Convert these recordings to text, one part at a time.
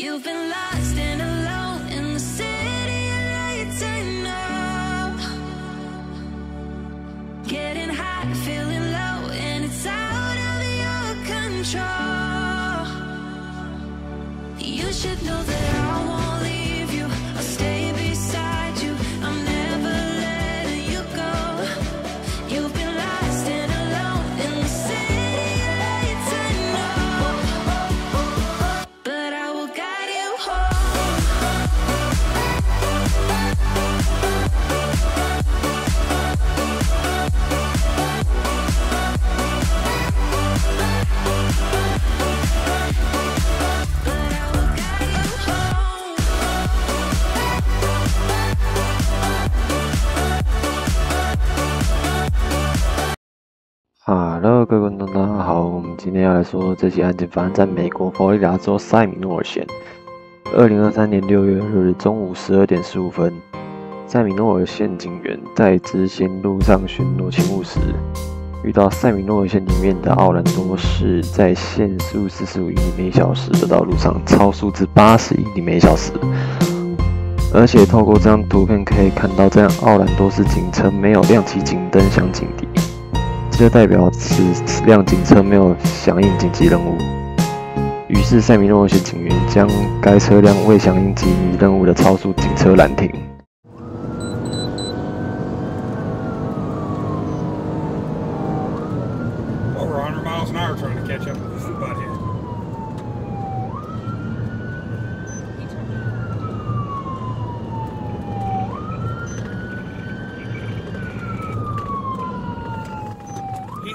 You've been lost and alone in the city lights. Getting high, feeling low, and it's out of your control. You should know that I 哈喽，各位观众，大家好。我们今天要来说这起案件发生在美国佛罗里达州塞米诺尔县。二零二三年六月二日中午十二点十五分，塞米诺尔县警员在执行路上巡逻勤务时，遇到塞米诺尔县里面的奥兰多市在限速四十五英里每小时的道路上超速至八十英里每小时。而且透过这张图片可以看到，这辆奥兰多市警车没有亮起警灯响警笛。这代表此辆警车没有响应紧急任务。于是塞米诺尔县警员将该车辆未响应紧急任务的超速警车拦停。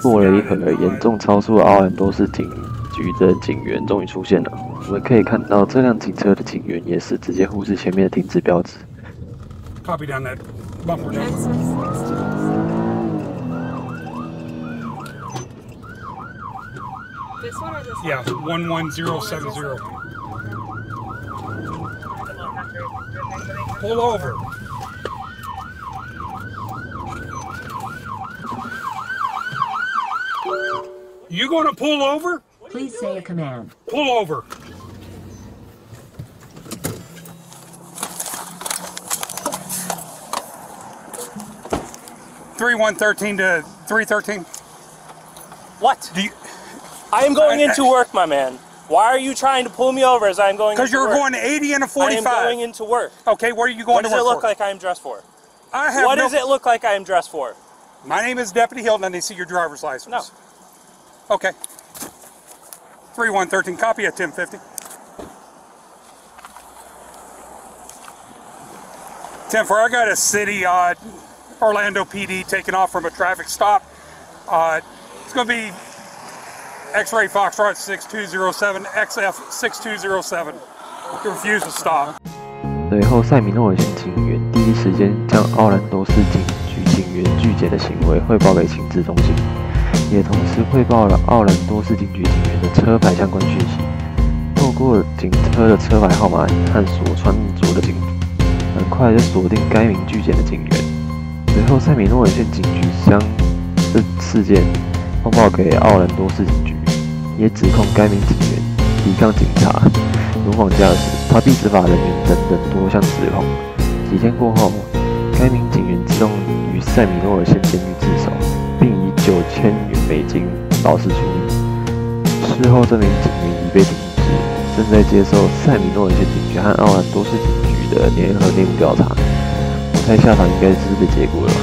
过了一可能严重超速的奥兰都市警局的警员终于出现了。我们可以看到这辆警车的警员也是直接忽视前面的停止标志。Copy down that. You gonna pull over? Please say a command. Pull over. Three one thirteen to three thirteen. What? Do you? I am going I- into work, my man. Why are you trying to pull me over as I'm going? Because you're work? going 80 and a 45. I am going into work. okay, where are you going What does to it look for? like I am dressed for? I have What no- does it look like I am dressed for? My name is Deputy Hilton. I need to see your driver's license. No. Okay. 3113, copy at 1050. 10 4, I got a city, uh, Orlando PD taking off from a traffic stop. Uh, it's going to be X ray Foxtrot 6207, XF 6207. You refuse to stop. 随后，塞米诺尔县警员第一时间将奥兰多市警局警员拒检的行为汇报给情治中心， 也同时汇报了奥兰多市警局警员的车牌相关讯息。透过警车的车牌号码和所穿着的警服，很快就锁定该名拒检的警员。随后，塞米诺尔县警局将这事件通报给奥兰多市警局，也指控该名警员抵抗警察、鲁莽驾驶、逃避执法人员等等多项指控。几天过后，该名警员自动于塞米诺尔县监狱自首，保释处理。事后，这名警员已被停职，正在接受塞米诺尔县警局和奥兰多市警局的联合内部调查。我猜下场应该是这个结果了。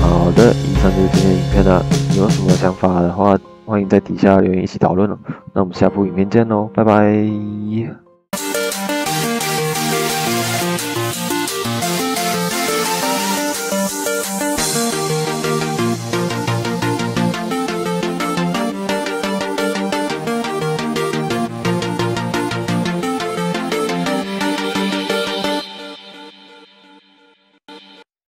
好的，以上就是今天影片了。有什么想法的话，欢迎在底下留言一起讨论了。那我们下部影片见喽，拜拜。